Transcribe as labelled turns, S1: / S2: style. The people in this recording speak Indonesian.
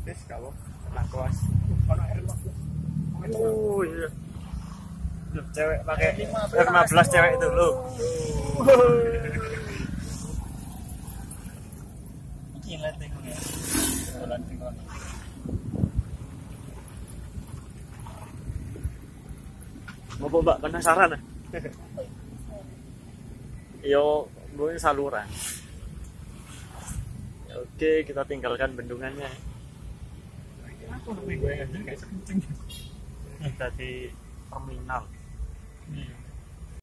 S1: gratis kalau kena kos
S2: Kalau air mas.
S1: oh iya Loh, cewek pakai
S2: Lima
S1: R 15 cewek itu lo
S2: Iki lihat nih ya. Jalan tinggal.
S1: Ngopo mbak penasaran ah? Yo, gue saluran. Oke, kita tinggalkan bendungannya.
S2: Aku lebih gue aja kayak sekencing.
S1: Kita di terminal.